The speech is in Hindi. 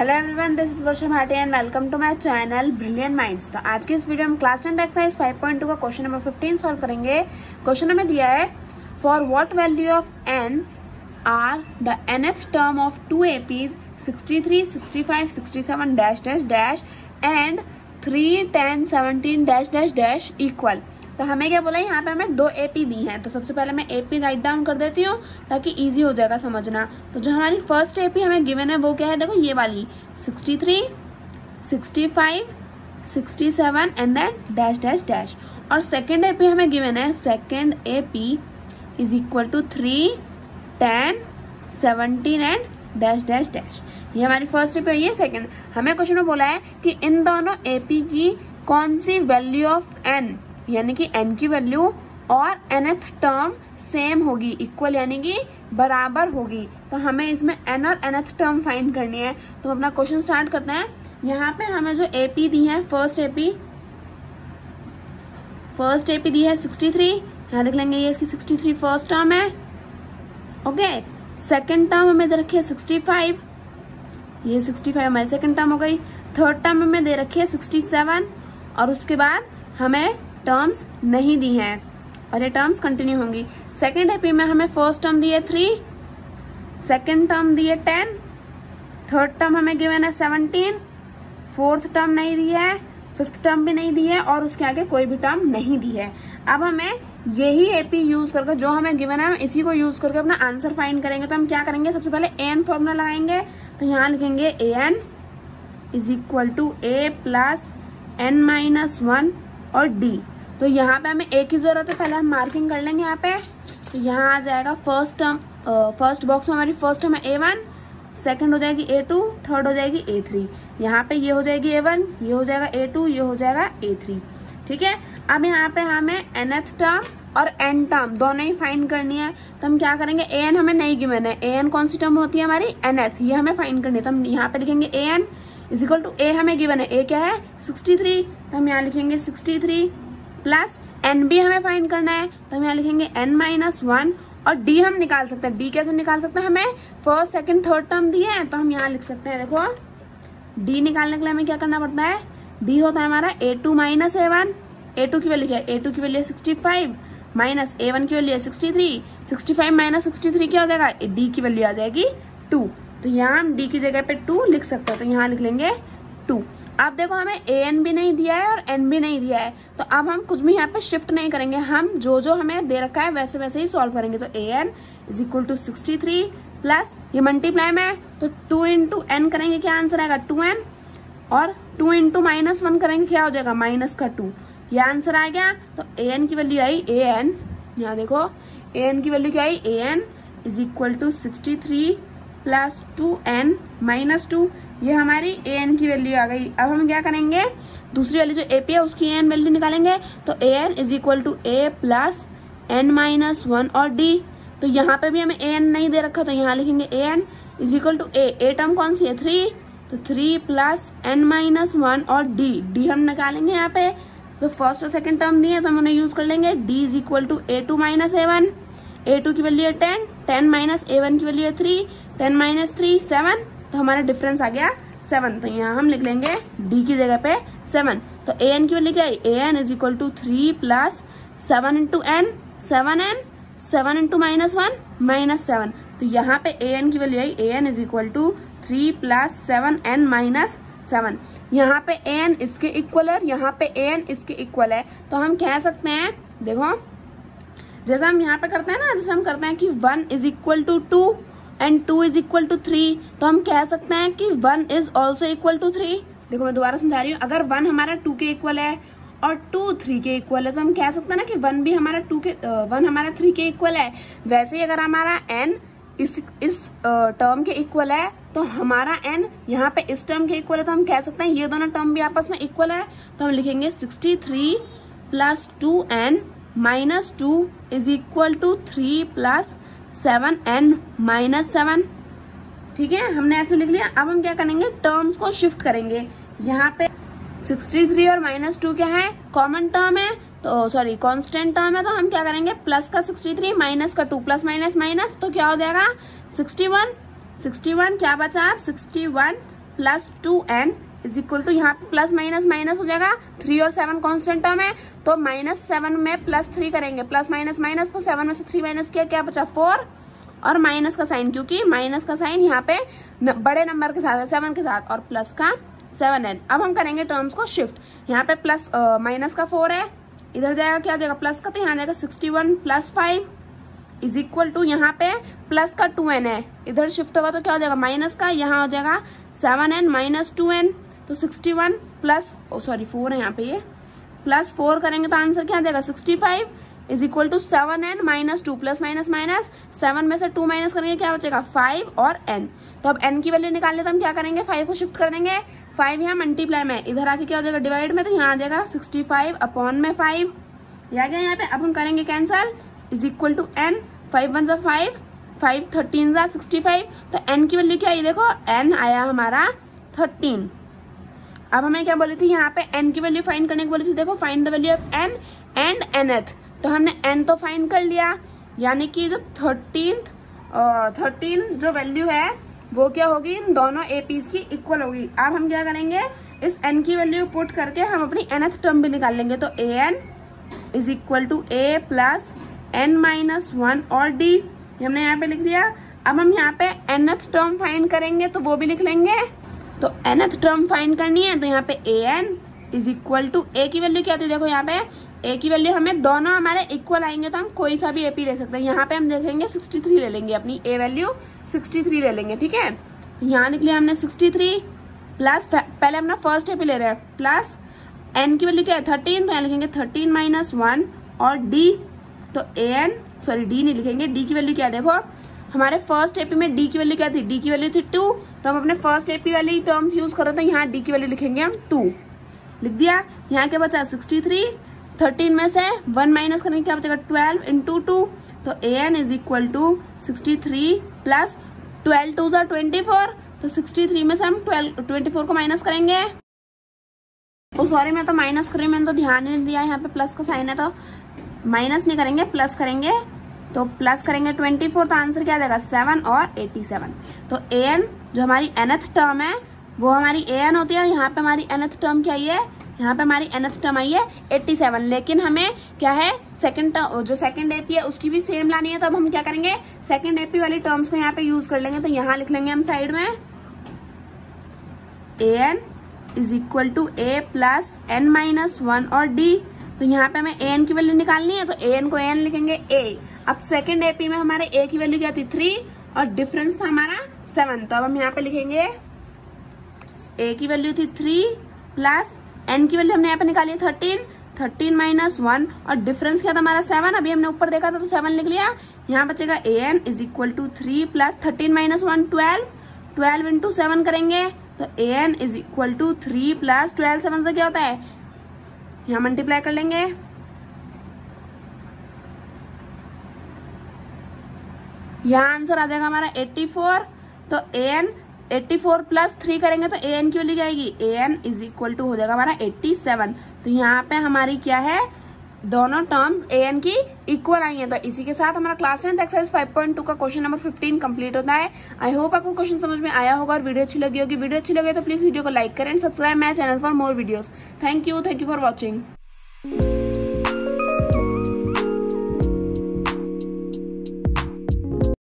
Hello everyone this is Varsha Bhatia and welcome to my channel brilliant minds तो आज की इस वीडियो में क्लास टेंथ एक्सरसाइज 5.2 का क्वेश्चन नंबर 15 सॉल्व करेंगे। क्वेश्चन हमें दिया है for what value of N are the nth term of two APs 63, 65, 67 dash dash dash and 3, 10, 17 dash dash dash equal तो हमें क्या बोला यहाँ पे हमें दो एपी दी हैं। तो सबसे पहले मैं एपी राइट डाउन कर देती हूँ ताकि इजी हो जाएगा समझना। तो जो हमारी फ़र्स्ट एपी हमें गिवन है वो क्या है? देखो ये वाली। 63, 65, 67 and then dash dash dash और सेकेंड एपी हमें गिवन है। Second AP is equal to three ten seventeen and dash dash dash ये हमारी फ़र्स्ट एपी है सेकेंड हमें क्वेश्चन में बोला है कि इन दोनों एपी की कौन सी वैल्यू ऑफ़ एन यानी कि एन की वैल्यू और एनथ टर्म सेम होगी इक्वल यानी कि बराबर होगी। तो हमें इसमें एन और एनथ टर्म फाइंड करनी है। तो अपना क्वेश्चन स्टार्ट करते हैं। यहाँ पे हमें जो एपी दी है फ़र्स्ट एपी फ़र्स्ट एपी दी है 63 थ्री यहाँ लिख लेंगे, ये इसकी 63 फ़र्स्ट टर्म है। ओके सेकंड टर्म हमें दे रखी है 65 ये 65 हमारी सेकंड टर्म हो गई। थर्ड टर्म हमें दे रखी है 67 और उसके बाद हमें टर्म्स नहीं दी हैं। और ये टर्म्स कंटिन्यू होंगी। सेकेंड एपी में हमें फ़र्स्ट टर्म दी है थ्री सेकेंड टर्म दी है टेन थर्ड टर्म हमें गिवन है सेवनटीन फोर्थ टर्म नहीं दी है फिफ्थ टर्म भी नहीं दी है, और उसके आगे कोई भी टर्म नहीं दी है। अब हमें यही एपी यूज़ करके, जो हमें गिवन है इसी को यूज़ करके अपना आंसर फाइंड करेंगे। तो हम क्या करेंगे? सबसे पहले ए एन फॉर्मूला लगाएँगे। तो यहाँ लिखेंगे a n is equal to a plus n minus one और डी तो यहाँ पे हमें एक ही ज़रूरत है, पहले हम मार्किंग कर लेंगे यहाँ पे। तो यहाँ आ जाएगा फ़र्स्ट टर्म फ़र्स्ट बॉक्स में हमारी फ़र्स्ट टर्म है ए वन सेकेंड हो जाएगी ए टू थर्ड हो जाएगी ए थ्री यहाँ पे ये हो जाएगी ए वन ये हो जाएगा ए टू ये हो जाएगा ए थ्री ठीक है? अब यहाँ पे हमें एन एथ टर्म और एन टर्म दोनों ही फाइंड करनी है। तो हम क्या करेंगे? ए एन हमें नहीं गिवन है। ए एन कौन सी टर्म होती है हमारी? एन एथ ये हमें फाइंड करनी है। तो हम यहाँ पे लिखेंगे a n is equal to a हमें गिवन है। ए क्या है? 63 तो हम यहाँ लिखेंगे 63 प्लस एन बी हमें फाइंड करना है तो हम यहाँ लिखेंगे एन माइनस वन, और डी हम निकाल सकते हैं। डी कैसे निकाल सकते हैं? हमें फ़र्स्ट सेकंड थर्ड टर्म दिए है तो हम यहाँ लिख सकते हैं, देखो। डी निकालने के लिए हमें क्या करना पड़ता है? डी होता है हमारा a two minus a one. A two की वैल्यू क्या है? ए टू की value sixty five, minus a one की वैल्यू है sixty three. Sixty five minus sixty three क्या हो जाएगा? डी की वैल्यू आ जाएगी टू। तो यहाँ हम डी की जगह पे टू लिख सकते हैं तो यहाँ लिख लेंगे टू। अब देखो, हमें ए एन भी नहीं दिया है और एन भी नहीं दिया है। तो अब हम कुछ भी यहाँ पे शिफ्ट नहीं करेंगे। हम जो जो हमें दे रखा है, वैसे वैसे ही सॉल्व करेंगे। तो a n is equal to sixty three plus ये मल्टीप्लाई में तो टू इंटू एन करेंगे, क्या आंसर आएगा? टू एन और टू इंटू माइनस वन करेंगे, क्या हो जाएगा? माइनस का टू ये आंसर आ गया। तो ए एन की वैल्यू आई ए एन यहाँ देखो ए एन की वैल्यू क्या आई? A n is equal to sixty three plus two n minus two ये हमारी ए एन की वैल्यू आ गई। अब हम क्या करेंगे? दूसरी वाली जो एपी है, उसकी ए एन वैल्यू निकालेंगे। तो a n is equal to a plus n minus one और डी तो यहाँ पे भी हमें ए एन नहीं दे रखा तो यहाँ लिखेंगे a n is equal to a a term कौन सी है? थ्री तो three plus n minus one और डी डी हम निकालेंगे यहाँ पे। तो फ़र्स्ट और सेकेंड टर्म दिए तो हम उन्हें यूज़ कर लेंगे। D is equal to a two minus a one a two की वैल्यू है ten ten minus a one की वैल्यू है three ten minus three seven तो हमारा डिफरेंस आ गया सेवन तो यहाँ हम लिख लेंगे डी की जगह पे सेवन तो ए एन की क्या है? A n is equal to three plus seven into n seven n seven into minus one minus seven तो यहाँ पे ए एन की value I. A n is equal to three plus seven n minus seven यहाँ पे ए एन इसके इक्वल है यहाँ पे ए एन इसके इक्वल है. तो हम कह सकते हैं, देखो, जैसे हम यहाँ पे करते हैं ना, जैसे हम करते हैं कि one is equal to two and two is equal to three तो हम कह सकते हैं कि one is also equal to three देखो मैं दोबारा समझा रही हूँ, अगर वन हमारा टू के इक्वल है और टू थ्री के इक्वल है तो हम कह सकते हैं ना कि वन भी हमारा टू के वन हमारा थ्री के इक्वल है। वैसे ही अगर हमारा एन इस इस टर्म के इक्वल है तो हमारा एन यहाँ पे इस टर्म के इक्वल है तो हम कह सकते हैं ये दोनों टर्म भी आपस में इक्वल है। तो हम लिखेंगे sixty three plus two n minus two is equal to three plus seven n minus seven. ठीक है, हमने ऐसे लिख लिया। अब हम क्या करेंगे? टर्म्स को शिफ्ट करेंगे। यहाँ पे 63 और माइनस टू क्या है? कॉमन टर्म है। तो सॉरी कांस्टेंट टर्म है। तो हम क्या करेंगे? प्लस का 63 माइनस का 2 प्लस माइनस माइनस। तो क्या हो जाएगा? 61 61 क्या बचा? आप 61 plus two n. Is equal to यहाँ पे प्लस माइनस माइनस हो जाएगा। थ्री और सेवन कॉन्स्टेंट टर्म है तो माइनस सेवन में प्लस थ्री करेंगे। प्लस माइनस माइनस तो सेवन में से थ्री माइनस किया क्या बचा? फोर और माइनस का साइन क्योंकि माइनस का साइन यहाँ पे न, बड़े नंबर के साथ है सेवन के साथ और प्लस का सेवन एन अब हम करेंगे टर्म्स को शिफ्ट यहाँ पे प्लस माइनस का फोर है इधर जाएगा क्या जाएगा? प्लस का तो यहाँ जाएगा sixty one plus five is equal to यहाँ पे प्लस का टू एन है। इधर शिफ्ट होगा तो क्या हो जाएगा? माइनस का यहाँ हो जाएगा seven n minus two n तो sixty one plus sorry four है यहाँ पे ये। प्लस फोर करेंगे तो आंसर क्या जाएगा? Sixty five is equal to seven n minus two plus minus minus seven में से टू माइनस करेंगे, क्या बचेगा? फाइव और एन तो अब एन की वैल्यू निकालने तो हम क्या करेंगे? फाइव को शिफ्ट कर देंगे। फाइव यहाँ मल्टीप्लाई में इधर आके क्या हो जाएगा? डिवाइड में तो यहाँ आ जाएगा सिक्सटी फाइव अपॉन में फाइव आ गया यहाँ पे। अब हम करेंगे cancel is equal to n five one जा फाइव फाइव थर्टीन जा सिक्सटी फाइव तो एन की वैल्यू क्या आई देखो एन आया हमारा थर्टीन अब हमें क्या बोली थी? यहाँ पे एन की वैल्यू फाइंड करने की बोली थी। देखो find the value of n and nth तो हमने एन तो फाइंड कर लिया। यानी कि जो थर्टीन थर्टीन जो वैल्यू है, वो क्या होगी? इन दोनों एपीज की इक्वल होगी। अब हम क्या करेंगे? इस एन की वैल्यू पुट करके हम अपनी एनथ टर्म भी निकाल लेंगे। तो a n is equal to a plus n minus one और डी हमने यहाँ पे लिख दिया अब हम यहाँ पे एनथ टर्म फाइंड करेंगे तो वो भी लिख लेंगे। तो एनथ टर्म फाइंड करनी है तो यहाँ पे a n is equal to a की वैल्यू क्या थी देखो यहाँ पे ए की वैल्यू हमें दोनों हमारे इक्वल आएँगे तो हम कोई सा भी एपी ले सकते हैं। यहाँ पे हम देखेंगे 63 ले लेंगे अपनी ए वैल्यू 63 ले लेंगे, ठीक है? यहाँ निकले हमने 63 प्लस पहले अपना फ़र्स्ट एपी ले रहे हैं प्लस एन की वैल्यू क्या है? थर्टीन तो यहाँ लिखेंगे थर्टीन माइनस वन और डी तो ए एन सॉरी डी नहीं लिखेंगे डी की वैल्यू क्या देखो हमारे फ़र्स्ट एपी में डी की वैल्यू क्या थी? डी की वैल्यू थी टू तो हम अपने फ़र्स्ट एपी वाली टर्म्स यूज़ करो तो यहाँ डी की वैल्यू लिखेंगे हम टू लिख दिया, यहाँ क्या बचा? सिक्सटी थ्री थर्टीन में से वन माइनस करने क्या बचेगा? ट्वेल्व इंटू टू तो a n is equal to sixty three plus twelve two jar twenty four तो सिक्सटी थ्री में से हम ट्वेल्व ट्वेंटी फोर को माइनस करेंगे. ओ सॉरी मैं तो माइनस कर मैंने तो ध्यान नहीं दिया यहाँ पे प्लस का साइन है तो माइनस नहीं करेंगे प्लस करेंगे. तो प्लस करेंगे ट्वेंटी फोर तो आंसर क्या आ जाएगा? सेवन और एटी सेवन तो ए एन जो हमारी एनथ टर्म है, वो हमारी ए एन होती है यहाँ पे हमारी एनथ टर्म क्या आई है? यहाँ पे हमारी एनथ टर्म आई है 87 लेकिन हमें क्या है? सेकंड जो सेकंड एपी है, उसकी भी सेम लानी है तो अब हम क्या करेंगे? सेकंड एपी वाली टर्म्स को यहाँ पे यूज़ कर लेंगे तो यहाँ लिख लेंगे हम साइड में। A n is equal to a plus n minus one और डी तो यहाँ पे हमें ए एन की वैल्यू निकालनी है तो ए एन को ए एन लिखेंगे ए अब सेकेंड एपी में हमारे ए की वैल्यू क्या थी? थ्री और डिफरेंस था हमारा सेवन तो अब हम यहाँ पे लिखेंगे ए की वैल्यू थी थ्री प्लस एन की वैल्यू हमने यहाँ पे निकाली थर्टीन थर्टीन माइनस वन और डिफरेंस क्या था हमारा सेवन अभी हमने ऊपर देखा था तो सेवन लिख लिया। यहाँ बचेगा a n is equal to three plus thirteen minus one twelve twelve into seven करेंगे तो a n is equal to three plus twelve seven से क्या होता है? यहाँ मल्टीप्लाई कर लेंगे। यहाँ आंसर आ जाएगा हमारा एट्टी फोर तो a n eighty four plus three करेंगे तो ए एन क्यों वैल्यू जाएगी? A n is equal to हो जाएगा हमारा एट्टी सेवन तो यहाँ पे हमारी क्या है? दोनों टर्म्स ए एन की इक्वल आई हैं। तो इसी के साथ हमारा class tenth exercise five point two का क्वेश्चन नंबर फिफ्टीन कंप्लीट होता है। आई होप आपको क्वेश्चन समझ में आया होगा और वीडियो अच्छी लगी होगी। वीडियो अच्छी लगे तो प्लीज़ वीडियो को लाइक करें and subscribe my channel for more videos thank you thank you for watching